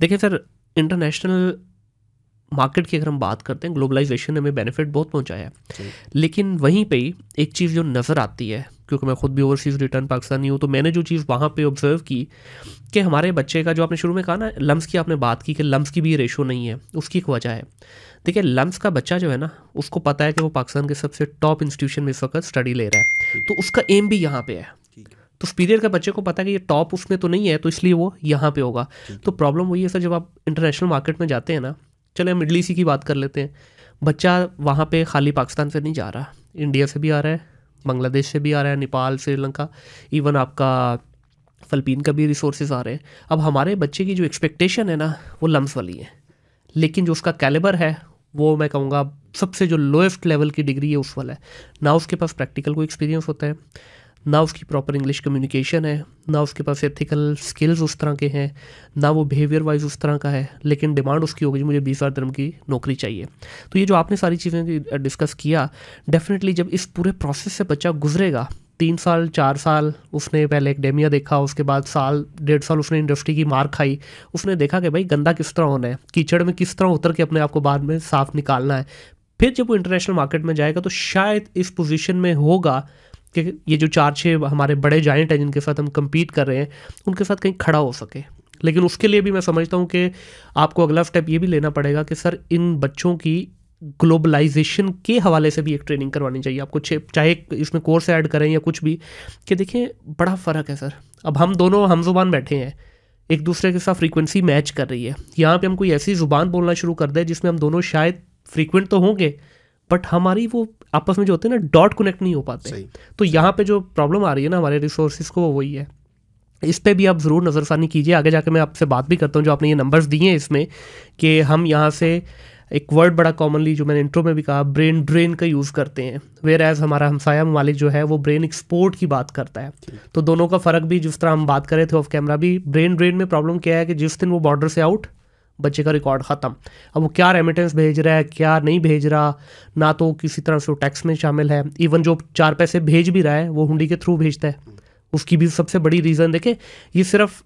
देखिए sir international market की अगर हम बात करते हैं ग्लोबलाइजेशन ने हमें बेनिफिट बहुत पहुँचाया है। लेकिन वहीं पे ही एक चीज़ जो नज़र आती है क्योंकि मैं खुद भी ओवरसीज़ रिटर्न पाकिस्तानी हूँ तो मैंने जो चीज़ वहाँ पे ऑब्ज़र्व की कि हमारे बच्चे का जो आपने शुरू में कहा ना लम्स की आपने बात की कि लम्स की भी रेशो नहीं है उसकी एक वजह है। देखिए लम्स का बच्चा जो है ना उसको पता है कि वो पाकिस्तान के सबसे टॉप इंस्टीट्यूशन में इस वक्त स्टडी ले रहा है। तो उसका एम भी यहाँ पे है। तो सुपीरियर का बच्चे को पता है कि ये टॉप उसमें तो नहीं है तो इसलिए वो यहाँ पे होगा। तो प्रॉब्लम वही है सर जब आप इंटरनेशनल मार्केट में जाते हैं ना चले मिडल ईस्ट की बात कर लेते हैं। बच्चा वहाँ पे खाली पाकिस्तान से नहीं जा रहा इंडिया से भी आ रहा है बांग्लादेश से भी आ रहा है नेपाल श्रीलंका इवन आपका फलपीन का भी रिसोर्सेज आ रहे हैं। अब हमारे बच्चे की जो एक्सपेक्टेशन है ना वो लम्स वाली है। लेकिन जो उसका कैलिबर है वो मैं कहूँगा सबसे जो लोएस्ट लेवल की डिग्री है उस वाला है। ना उसके पास प्रैक्टिकल कोई एक्सपीरियंस होता है। ना उसकी प्रॉपर इंग्लिश कम्युनिकेशन है, ना उसके पास एथिकल स्किल्स उस तरह के हैं, ना वो बिहेवियर वाइज उस तरह का है, लेकिन डिमांड उसकी होगी मुझे बीस हज़ार धर्म की नौकरी चाहिए। तो ये जो आपने सारी चीज़ें डिस्कस किया डेफिनेटली जब इस पूरे प्रोसेस से बच्चा गुजरेगा, तीन साल, चार साल, उसने पहले एकेडेमिया देखा, उसके बाद साल, डेढ़ साल उसने इंडस्ट्री की मार खाई, उसने देखा कि भाई गंदा किस तरह होना है, कीचड़ में किस तरह उतर के अपने आप को बाद में साफ़ निकालना है। फिर जब वो इंटरनेशनल मार्केट में जाएगा तो शायद इस पोजीशन में होगा कि ये जो चार छः हमारे बड़े जाइंट हैं, जिनके साथ हम कम्पीट कर रहे हैं, उनके साथ कहीं खड़ा हो सके। लेकिन उसके लिए भी मैं समझता हूँ कि आपको अगला स्टेप ये भी लेना पड़ेगा कि, सर, इन बच्चों की ग्लोबलाइजेशन के हवाले से भी एक ट्रेनिंग करवानी चाहिए। आपको चाहे इसमें कोर्स ऐड करें या कुछ भी, कि देखें बड़ा फ़र्क है, सर। अब हम दोनों हम ज़ुबान बैठे हैं, एक दूसरे के साथ फ्रीक्वेंसी मैच कर रही है। यहाँ पे हम कोई ऐसी ज़ुबान बोलना शुरू कर दें जिसमें हम दोनों शायद फ्रीक्वेंट तो होंगे बट हमारी वो आपस में जो होते हैं ना डॉट कनेक्ट नहीं हो पाते तो यहाँ पे जो प्रॉब्लम आ रही है ना हमारे रिसोर्सेज को वो वही है। इस पर भी आप ज़रूर नज़रसानी कीजिए। आगे जाके मैं आपसे बात भी करता हूँ जो आपने ये नंबर्स दिए हैं इसमें कि हम यहाँ से एक वर्ड बड़ा कॉमनली जो मैंने इंट्रो में भी कहा ब्रेन ड्रेन का यूज़ करते हैं। वेर एज हमारा हमसाया ममालिक जो है वो ब्रेन एक्सपोर्ट की बात करता है। तो दोनों का फ़र्क भी जिस तरह हम बात कर रहे थे ऑफ़ कैमरा भी ब्रेन ड्रेन में प्रॉब्लम क्या है कि जिस दिन वो बॉर्डर से आउट बच्चे का रिकॉर्ड ख़त्म। अब वो क्या रेमिटेंस भेज रहा है क्या नहीं भेज रहा ना तो किसी तरह से वो टैक्स में शामिल है। इवन जो चार पैसे भेज भी रहा है वो हुंडी के थ्रू भेजता है। उसकी भी सबसे बड़ी रीज़न देखें ये सिर्फ़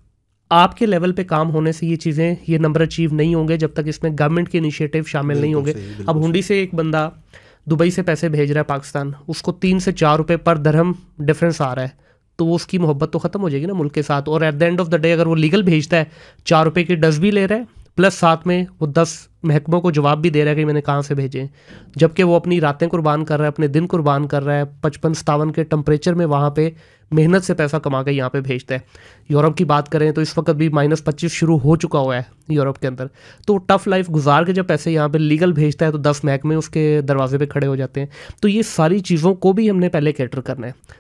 आपके लेवल पे काम होने से ये चीज़ें ये नंबर अचीव नहीं होंगे जब तक इसमें गवर्नमेंट के इनिशिएटिव शामिल नहीं होंगे। अब हुंडी से एक बंदा दुबई से पैसे भेज रहा है पाकिस्तान उसको तीन से चार रुपये पर दरहम डिफरेंस आ रहा है। तो वो उसकी मोहब्बत तो ख़त्म हो जाएगी ना मुल्क के साथ। और at the end of the day अगर वो लीगल भेजता है चार रुपये की डस भी ले रहा है प्लस साथ में वो दस महकमों को जवाब भी दे रहा है कि मैंने कहाँ से भेजे जबकि वो अपनी रातें कुर्बान कर रहा है, अपने दिन कुर्बान कर रहा है, पचपन सतावन के टम्परेचर में वहाँ पे मेहनत से पैसा कमा के यहाँ पे भेजता है। यूरोप की बात करें तो इस वक्त भी माइनस पच्चीस शुरू हो चुका हुआ है यूरोप के अंदर। तो टफ लाइफ गुजार के जब पैसे यहाँ पर लीगल भेजता है तो दस महकमे उसके दरवाजे पर खड़े हो जाते हैं। तो ये सारी चीज़ों को भी हमने पहले कैटर करना है।